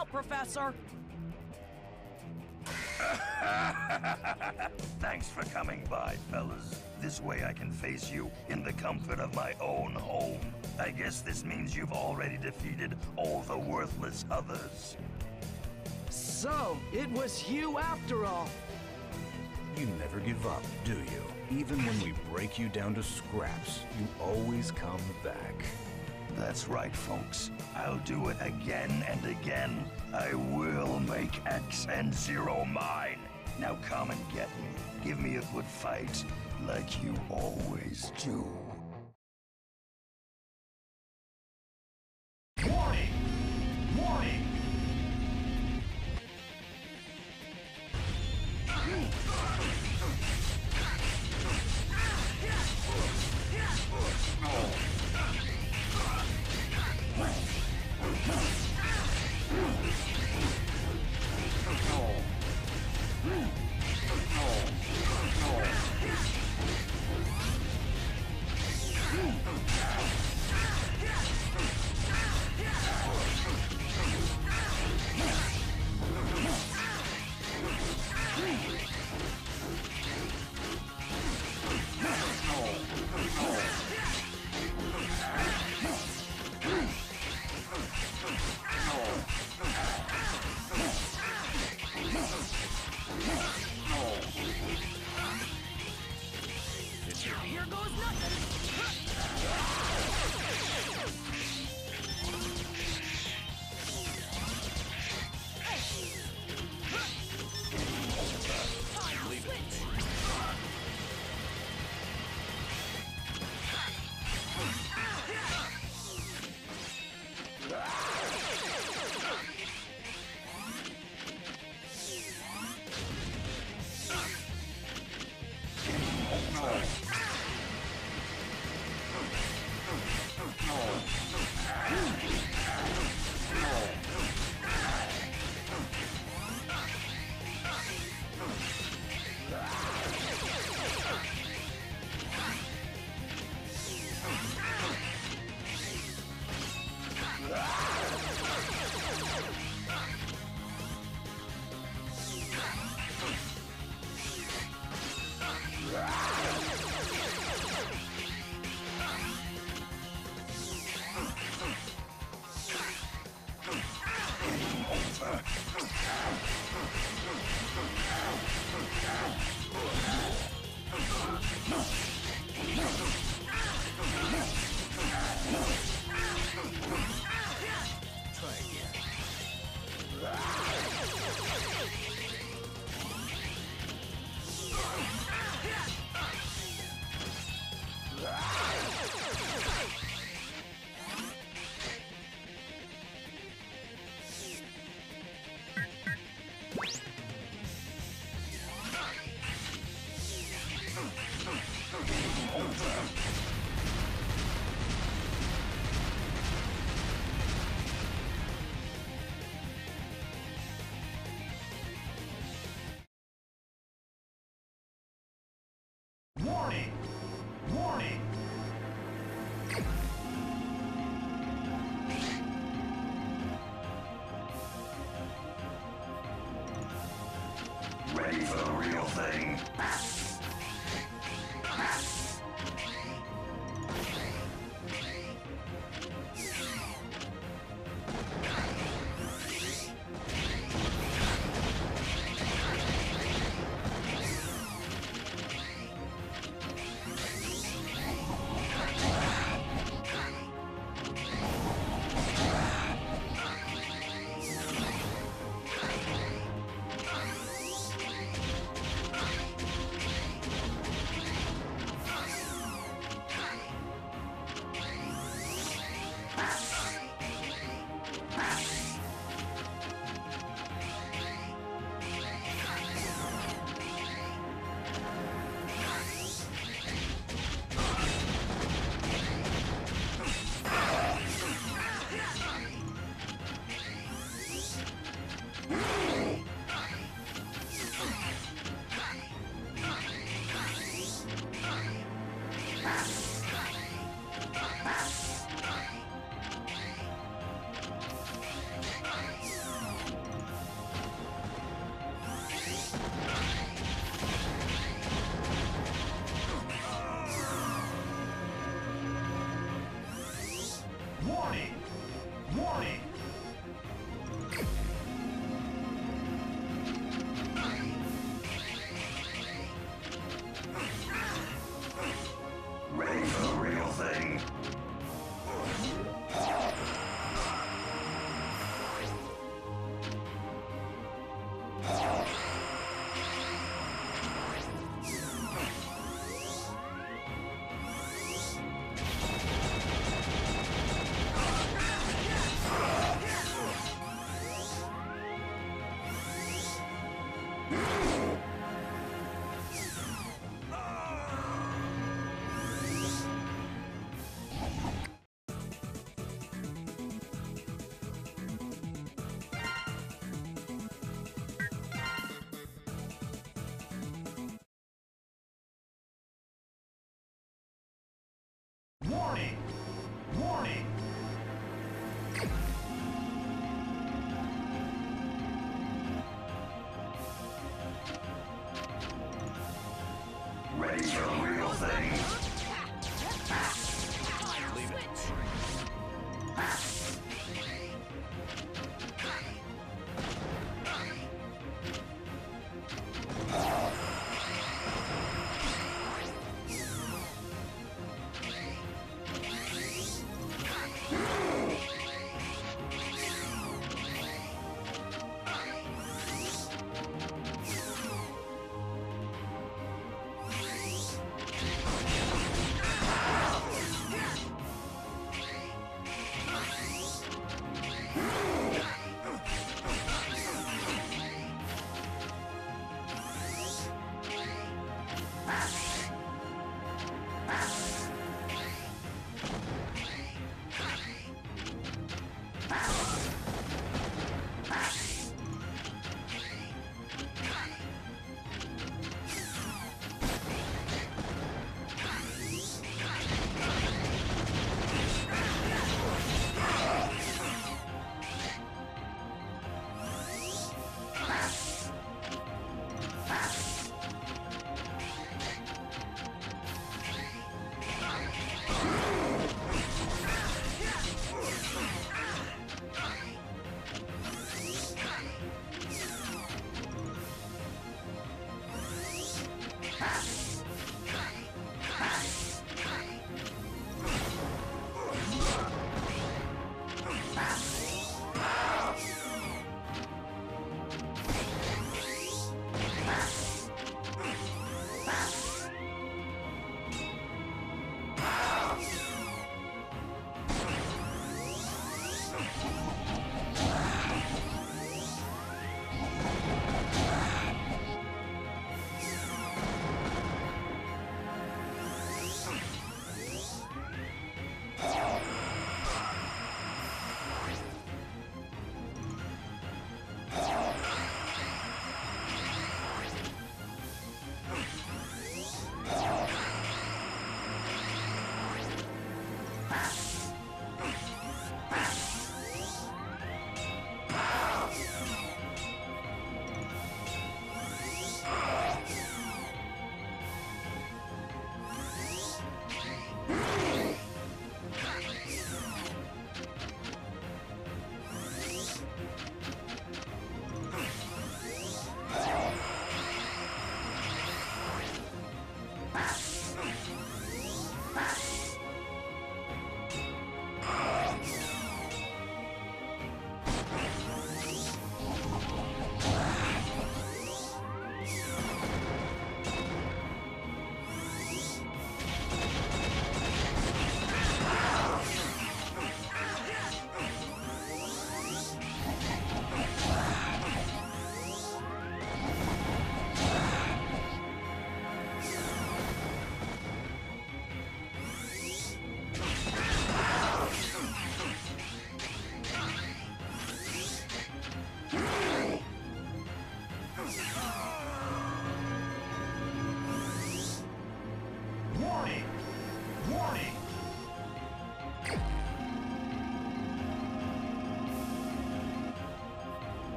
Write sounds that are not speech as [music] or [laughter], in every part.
out, Professor! [laughs] Thanks for coming by, fellas. This way I can face you in the comfort of my own home. I guess this means you've already defeated all the worthless others. So, it was you after all. You never give up, do you? Even when we break you down to scraps, you always come back. That's right, folks. I'll do it again and again. I will make X and Zero mine. Now come and get me. Give me a good fight, like you always do.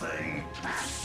The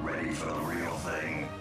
Ready for the real thing?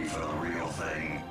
Ready for the real thing?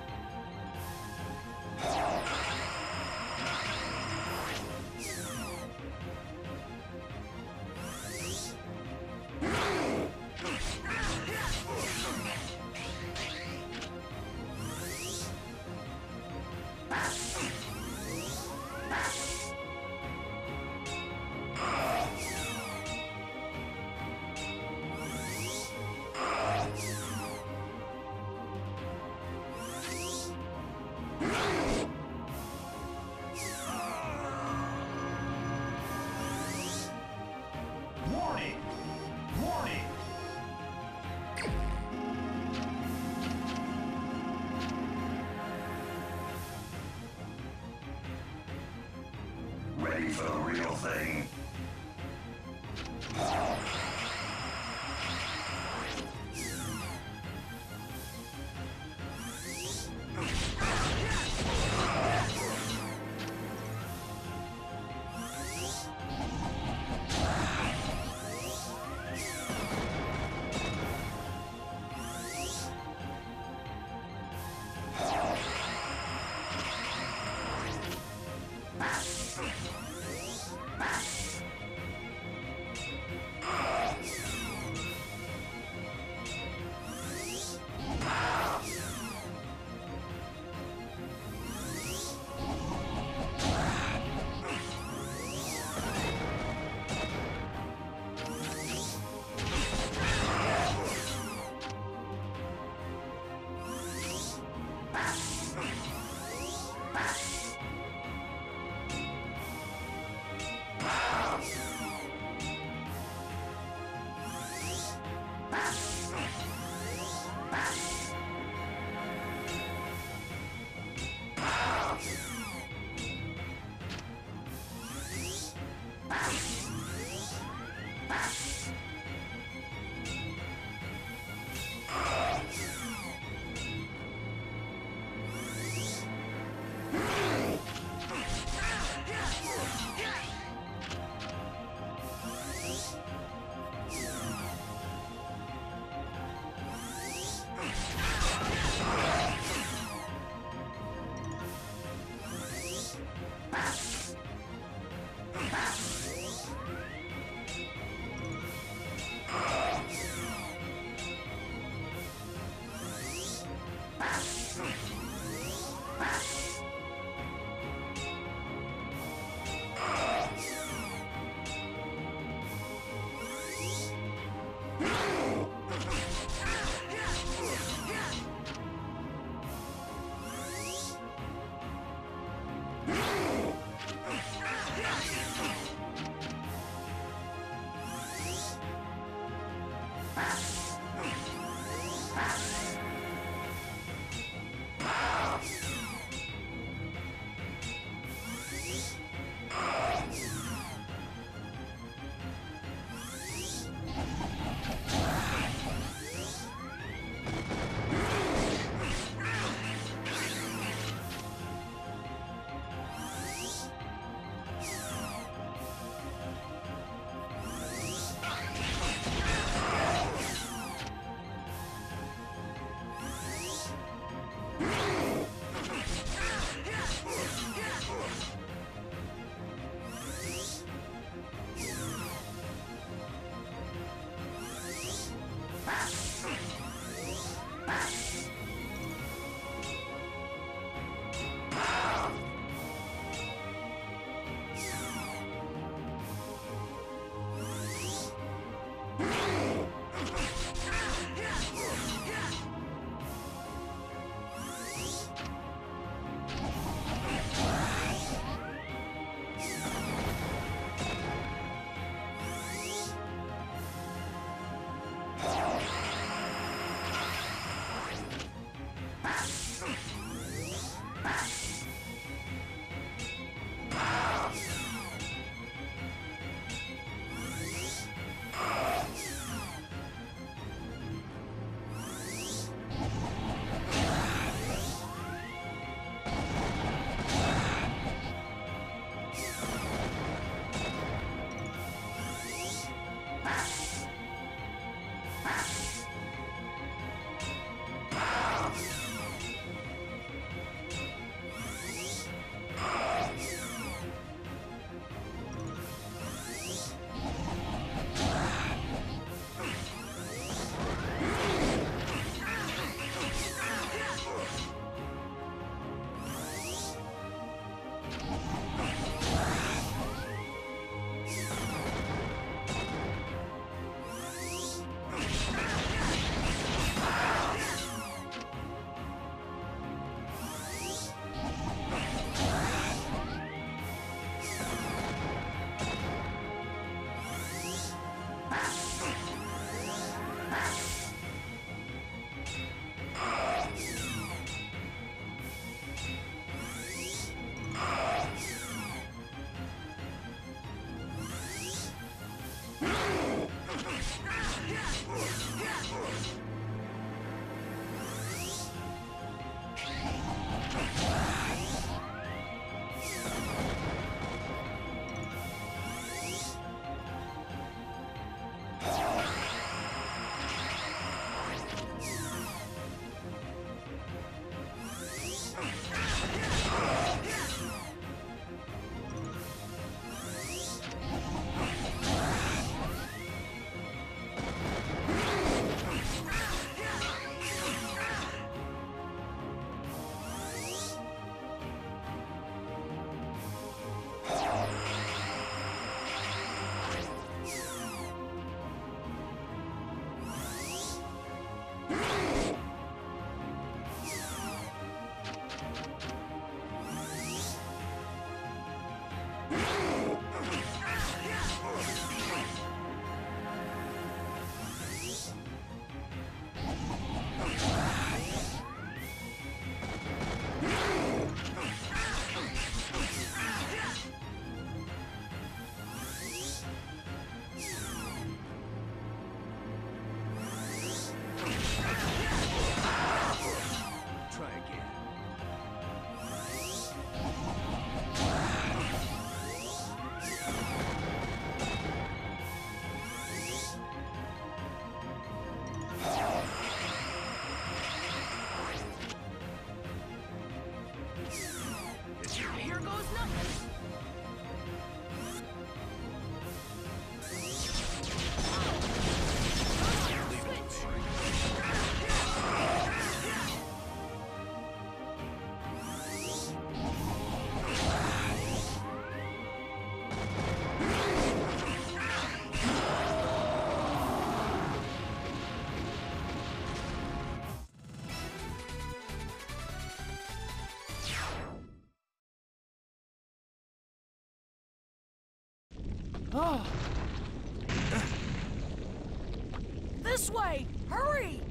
Way! Hurry!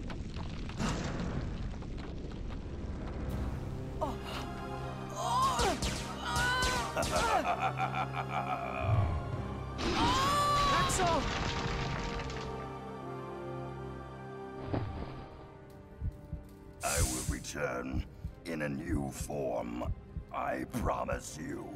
Axl! I will return in a new form. I promise you.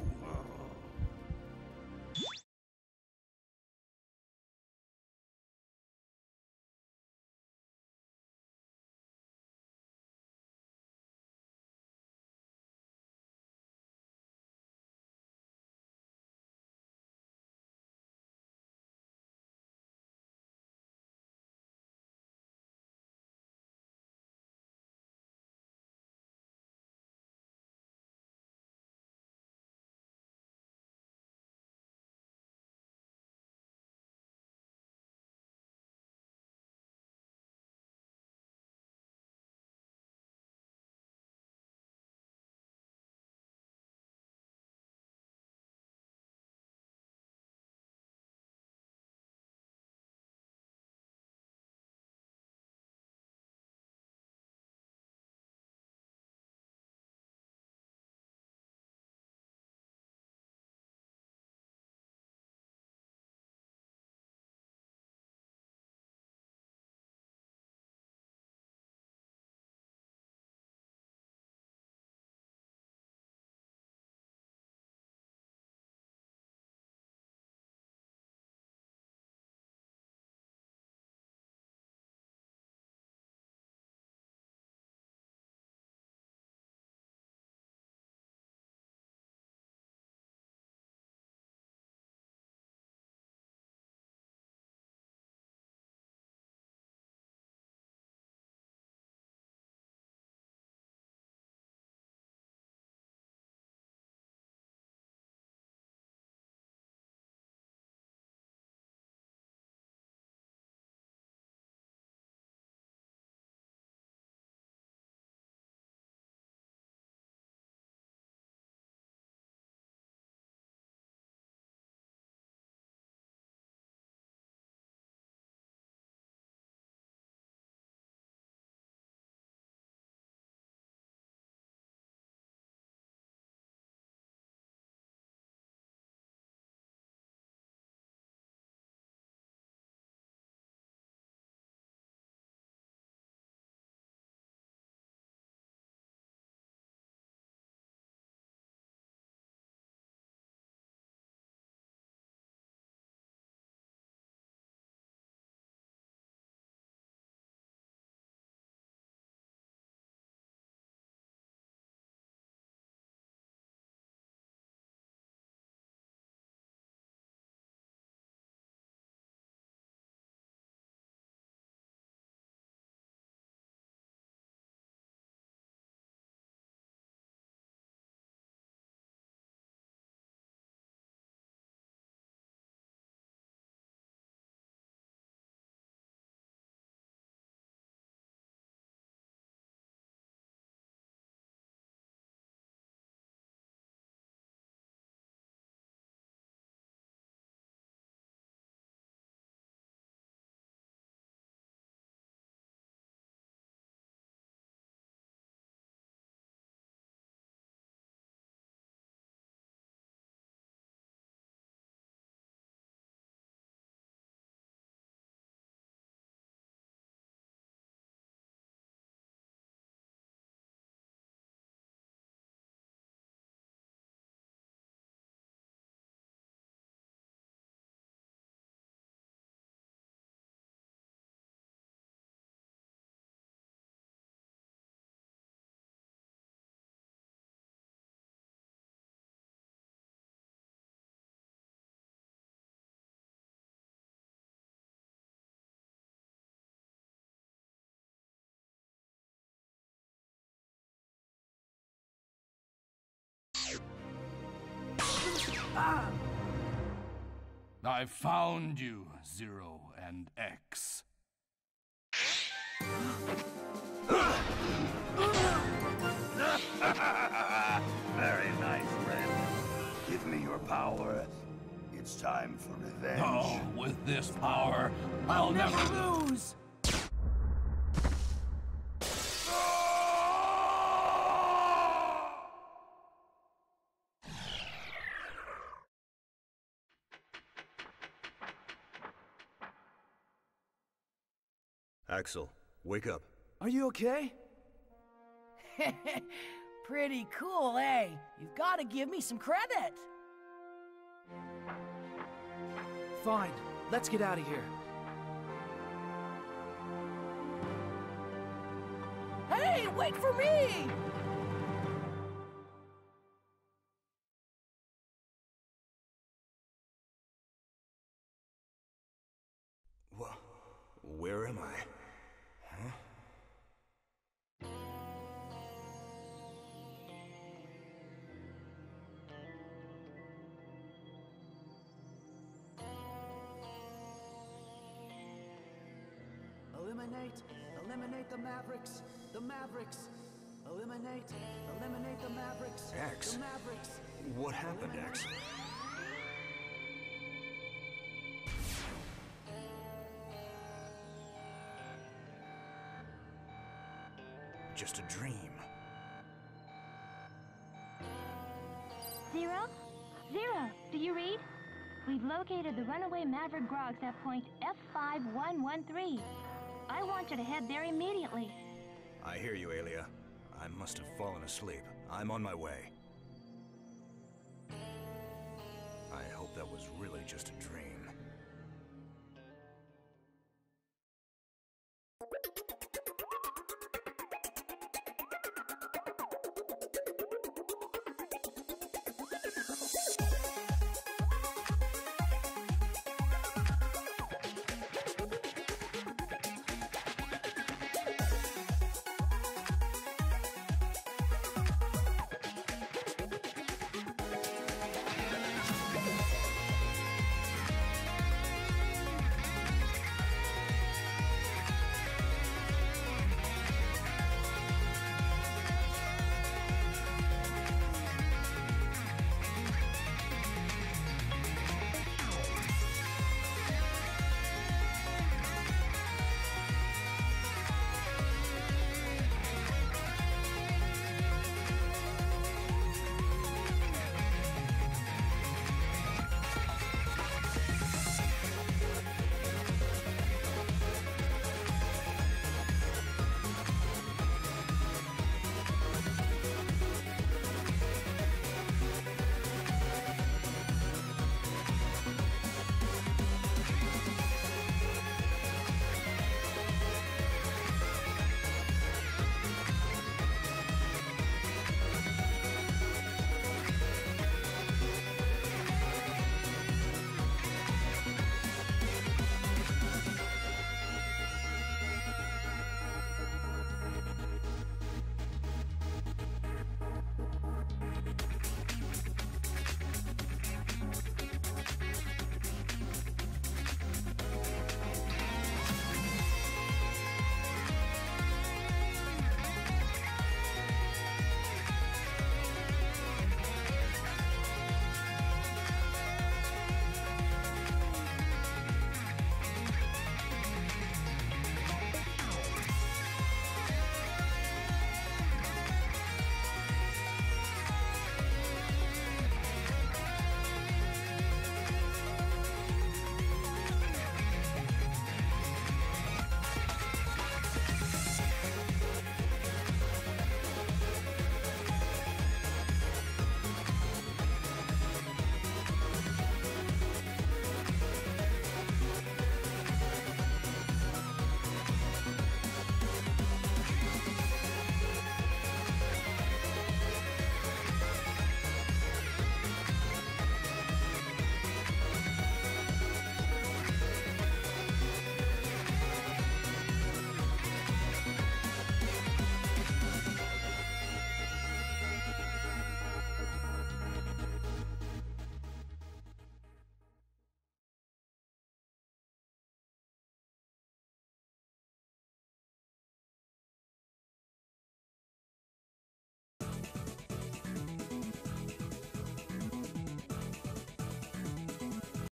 Ah. I found you, Zero and X. Very nice, Red. Give me your power. It's time for revenge. Oh, with this power, I'll never lose. Axl, wake up. Are you okay? [laughs] Pretty cool, eh? You've got to give me some credit. Fine. Let's get out of here. Hey, wait for me! Eliminate, eliminate the Mavericks, the Mavericks. Eliminate, eliminate the Mavericks, X. the Mavericks. What happened, X? Just a dream. Zero? Zero, do you read? We've located the runaway Maverick Grogs at point F5113. I want you to head there immediately. I hear you, Alia. I must have fallen asleep. I'm on my way. I hope that was really just a dream.